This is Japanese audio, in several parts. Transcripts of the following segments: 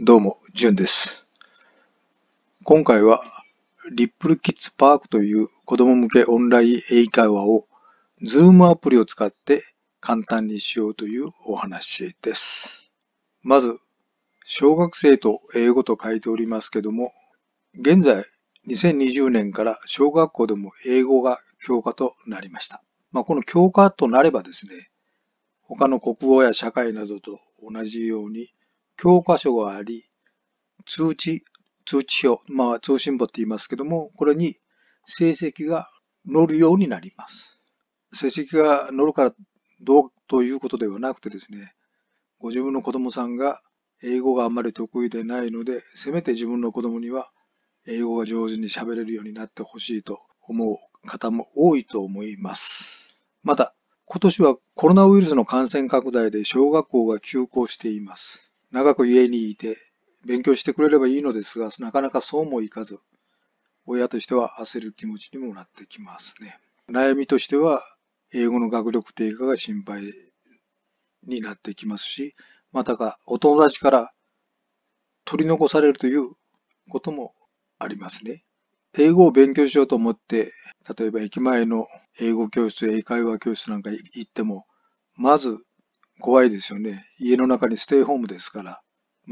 どうも、じゅんです。今回は、リップルキッズパークという子供向けオンライン英会話を Zoom アプリを使って簡単にしようというお話です。まず、小学生と英語と書いておりますけども、現在2020年から小学校でも英語が教科となりました。まあ、この教科となればですね、他の国語や社会などと同じように教科書があり、通知、通知表、まあ通信簿って言いますけども、これに成績が載るようになります。成績が載るからどうということではなくてですね、ご自分の子供さんが英語があんまり得意でないので、せめて自分の子供には英語が上手に喋れるようになってほしいと思う方も多いと思います。また、今年はコロナウイルスの感染拡大で小学校が休校しています。長く家にいて勉強してくれればいいのですが、なかなかそうもいかず、親としては焦る気持ちにもなってきますね。悩みとしては、英語の学力低下が心配になってきますし、またかお友達から取り残されるということもありますね。英語を勉強しようと思って、例えば駅前の英語教室、英会話教室なんか行っても、まず怖いですよね。家の中にステイホームですから、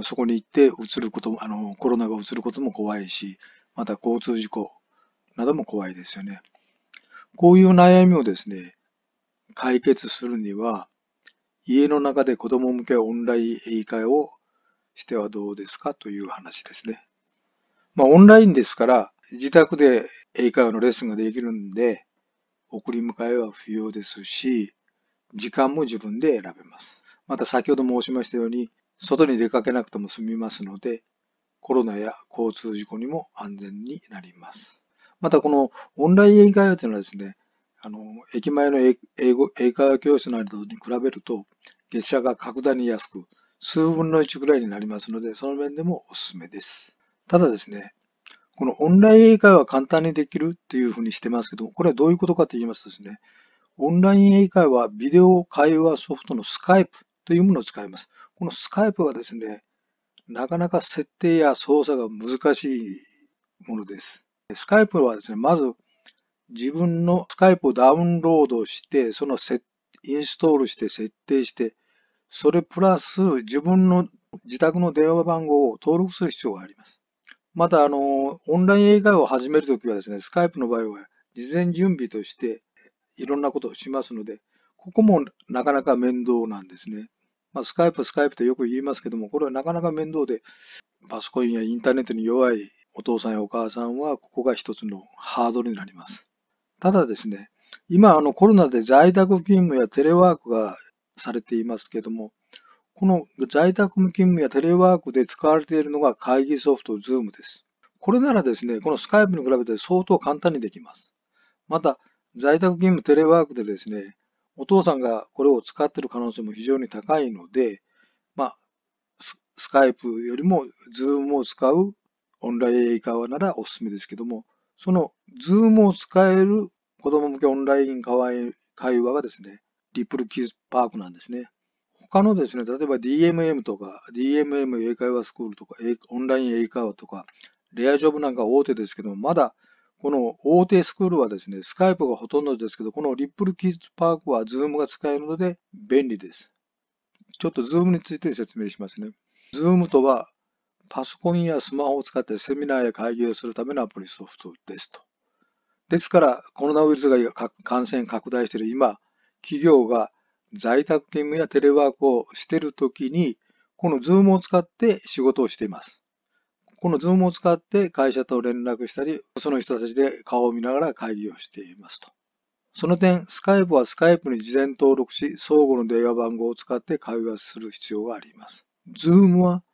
そこに行って移ることも、あの、コロナが移ることも怖いし、また交通事故なども怖いですよね。こういう悩みをですね、解決するには、家の中で子供向けオンライン英会をしてはどうですかという話ですね。まあ、オンラインですから、自宅で英会話のレッスンができるんで、送り迎えは不要ですし、時間も自分で選べます。また先ほど申しましたように、外に出かけなくても済みますので、コロナや交通事故にも安全になります。またこのオンライン英会話というのはですね、あの駅前の英語英会話教室などに比べると月謝が格段に安く数分の1ぐらいになりますので、その面でもおすすめです。ただですね、このオンライン英会話は簡単にできるっていうふうにしてますけども、これはどういうことかと言いますとですね、オンライン英会話、ビデオ会話ソフトのスカイプというものを使います。このスカイプはですね、なかなか設定や操作が難しいものです。スカイプはですね、まず自分のスカイプをダウンロードして、そのインストールして設定して、それプラス自分の自宅の電話番号を登録する必要があります。また、あの、オンライン英会話を始めるときはですね、スカイプの場合は事前準備としていろんなことをしますので、ここもなかなか面倒なんですね。まあ、スカイプ、スカイプとよく言いますけども、これはなかなか面倒で、パソコンやインターネットに弱いお父さんやお母さんは、ここが一つのハードルになります。ただですね、今、あのコロナで在宅勤務やテレワークがされていますけども、この在宅勤務やテレワークで使われているのが会議ソフト Zoom です。これならですね、このスカイプに比べて相当簡単にできます。また、在宅勤務、テレワークでですね、お父さんがこれを使っている可能性も非常に高いので、まあ、スカイプよりもズームを使うオンライン英会話ならおすすめですけども、そのズームを使える子供向けオンライン会話がですね、リップルキッズパークなんですね。他のですね、例えば DMM とか、DMM 英会話スクールとか、オンライン英会話とか、レアジョブなんか大手ですけども、まだこの大手スクールはですね、スカイプがほとんどですけど、このリップルキッズパークはズームが使えるので便利です。ちょっとズームについて説明しますね。ズームとはパソコンやスマホを使ってセミナーや会議をするためのアプリソフトですと。ですから、コロナウイルスが感染拡大している今、企業が在宅勤務やテレワークをしているときに、このズームを使って仕事をしています。この Zoom を使って会社と連絡したり、その人たちで顔を見ながら会議をしていますと。その点、Skype は Skype に事前登録し、相互の電話番号を使って会話する必要があります。Zoom は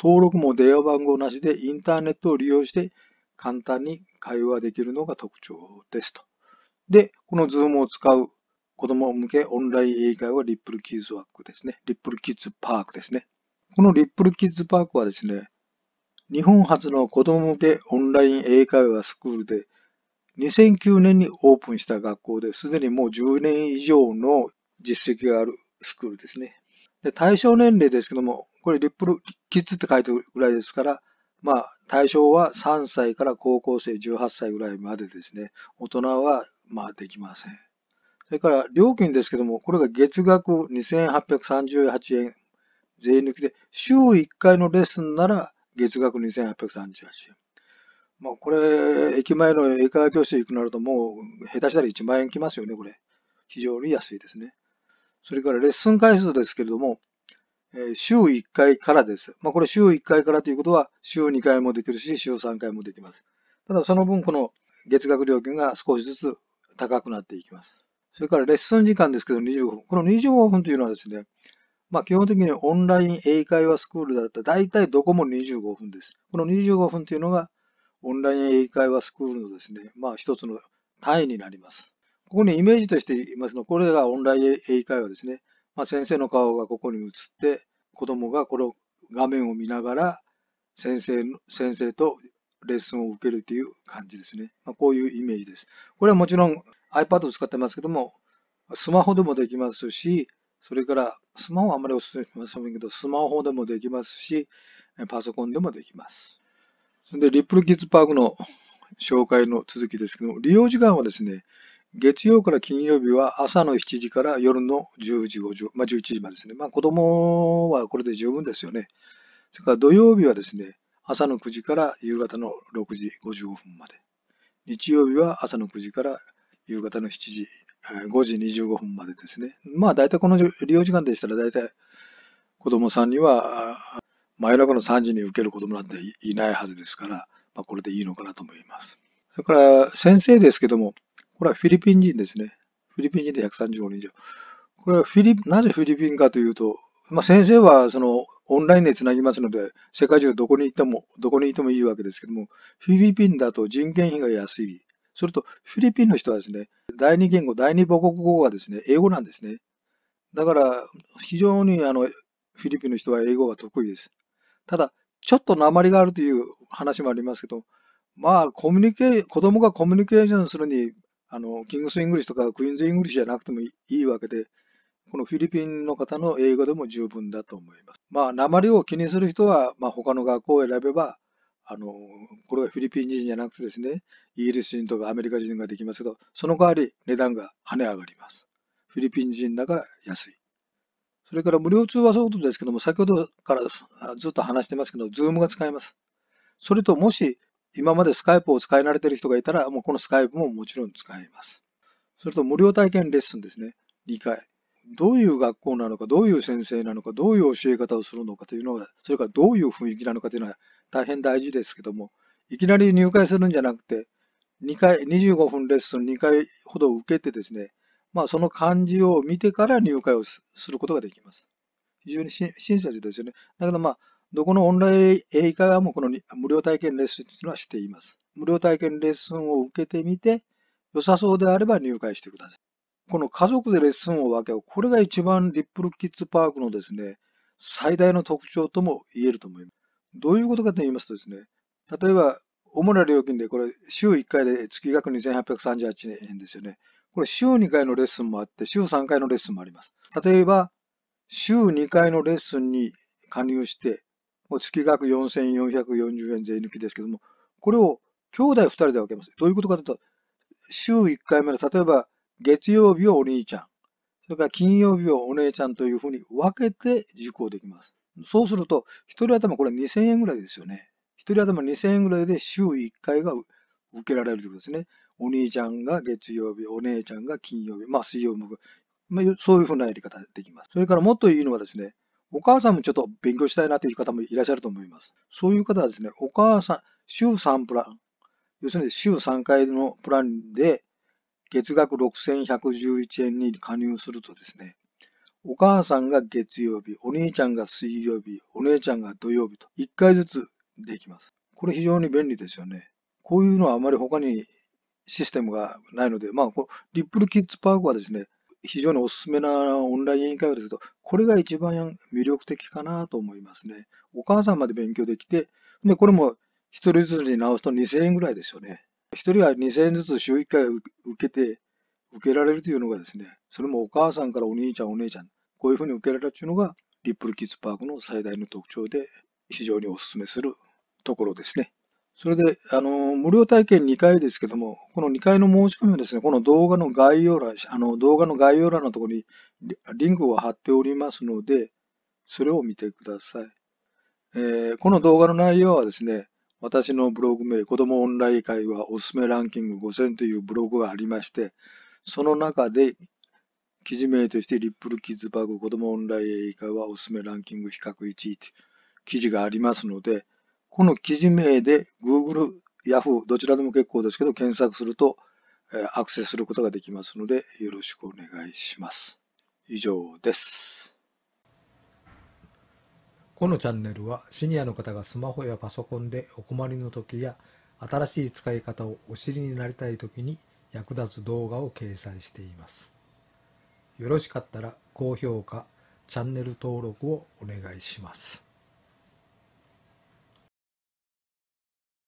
登録も電話番号なしでインターネットを利用して簡単に会話できるのが特徴ですと。で、この Zoom を使う子供向けオンライン英会話リップルキッズワークですね。リップルキッズパークですね。このリップルキッズパークはですね、日本初の子供向けオンライン英会話スクールで、2009年にオープンした学校ですでにもう10年以上の実績があるスクールですね。で対象年齢ですけども、これリップルキッズって書いてるぐらいですから、まあ、対象は3歳から高校生18歳ぐらいまでですね。大人は、まあ、できません。それから、料金ですけども、これが月額2838円税抜きで、週1回のレッスンなら月額2838円。まあ、これ、駅前の英会話教室行くなるともう、下手したら1万円きますよね、これ。非常に安いですね。それからレッスン回数ですけれども、週1回からです。まあ、これ週1回からということは、週2回もできるし、週3回もできます。ただその分、この月額料金が少しずつ高くなっていきます。それからレッスン時間ですけど25分。この25分というのはですね、まあ基本的にオンライン英会話スクールだったら大体どこも25分です。この25分というのがオンライン英会話スクールのですね、まあ一つの単位になります。ここにイメージとして言いますの、これがオンライン英会話ですね。まあ、先生の顔がここに映って、子供がこの画面を見ながら先生先生とレッスンを受けるという感じですね。まあ、こういうイメージです。これはもちろん iPad を使ってますけども、スマホでもできますし、それからスマホはあまりお勧めしませんけど、スマホでもできますし、パソコンでもできます。それで、リップルキッズパークの紹介の続きですけども、利用時間はですね、月曜から金曜日は朝の7時から夜の10時50、まあ、11時までですね。まあ子供はこれで十分ですよね。それから土曜日はですね、朝の9時から夕方の6時55分まで。日曜日は朝の9時から夕方の7時、5時25分までですね。まあ大体この利用時間でしたら大体子供さんには真夜中の3時に受ける子供なんていないはずですから、まあ、これでいいのかなと思います。それから先生ですけども、これはフィリピン人ですね。フィリピン人で135人以上。これはフィリなぜフィリピンかというと、まあ、先生はそのオンラインでつなぎますので、世界中どこに行っても、どこにいてもいいわけですけども、フィリピンだと人件費が安い。それと、フィリピンの人はですね、第二言語、第二母国語がですね、英語なんですね。だから、非常にあの、フィリピンの人は英語が得意です。ただ、ちょっと訛りがあるという話もありますけど、まあ、コミュニケ子供がコミュニケーションするにあの、キングス・イングリッシュとかクイーンズ・イングリッシュじゃなくてもいいわけで、このフィリピンの方の英語でも十分だと思います。まあ、訛りを気にする人は、まあ、他の学校を選べば、あの、これはフィリピン人じゃなくてですね、イギリス人とかアメリカ人ができますけど、その代わり値段が跳ね上がります。フィリピン人だから安い。それから無料通話ソフトですけども、先ほどからずっと話してますけど、ズームが使えます。それともし今までスカイプを使い慣れてる人がいたら、もうこのスカイプももちろん使えます。それと無料体験レッスンですね。理解。どういう学校なのか、どういう先生なのか、どういう教え方をするのかというのが、それからどういう雰囲気なのかというのは大変大事ですけども、いきなり入会するんじゃなくて、2回、25分レッスン2回ほど受けてですね、まあその感じを見てから入会をすることができます。非常に親切ですよね。だけどまあ、どこのオンライン英会話もこの無料体験レッスンというのはしています。無料体験レッスンを受けてみて、良さそうであれば入会してください。この家族でレッスンを分けよう。これが一番リップルキッズパークのですね、最大の特徴とも言えると思います。どういうことかと言いますとですね、例えば、主な料金でこれ週1回で月額2838円ですよね。これ週2回のレッスンもあって、週3回のレッスンもあります。例えば、週2回のレッスンに加入して、月額4440円税抜きですけども、これを兄弟2人で分けます。どういうことかというと、週1回目の、例えば月曜日をお兄ちゃん、それから金曜日をお姉ちゃんというふうに分けて受講できます。そうすると、1人頭これ2000円ぐらいですよね。1人頭2000円ぐらいで週1回が受けられるということですね。お兄ちゃんが月曜日、お姉ちゃんが金曜日、まあ水曜日、まあ、そういうふうなやり方できます。それからもっといいのはですね、お母さんもちょっと勉強したいなという方もいらっしゃると思います。そういう方はですね、お母さん、週3プラン、要するに週3回のプランで月額6111円に加入するとですね、お母さんが月曜日、お兄ちゃんが水曜日、お姉ちゃんが土曜日と1回ずつできます。これ非常に便利ですよね。こういうのはあまり他にシステムがないので、まあ、このリップルキッズパークはですね、非常におすすめなオンライン英会話ですと、これが一番魅力的かなと思いますね。お母さんまで勉強できて、で、これも一人ずつに直すと2000円ぐらいですよね。一人は2000円ずつ週1回受けて、受けられるというのがですね、それもお母さんからお兄ちゃん、お姉ちゃん、こういうふうに受けられるというのが、リップルキッズパークの最大の特徴で、非常にお勧めするところですね。それで、あの、無料体験2回ですけども、この2回の申し込みはですね、この動画の概要欄、あの、動画の概要欄のところにリンクを貼っておりますので、それを見てください。えー、この動画の内容はですね、私のブログ名、子供オンライン会はおすすめランキング5000というブログがありまして、その中で記事名としてリップルキッズバグ子供オンライン英会話おすすめランキング比較1位という記事がありますので、この記事名で Google、Yahoo どちらでも結構ですけど検索するとアクセスすることができますのでよろしくお願いします。以上です。このチャンネルはシニアの方がスマホやパソコンでお困りの時や新しい使い方をお知りになりたい時に役立つ動画を掲載しています。よろしかったら高評価、チャンネル登録をお願いします。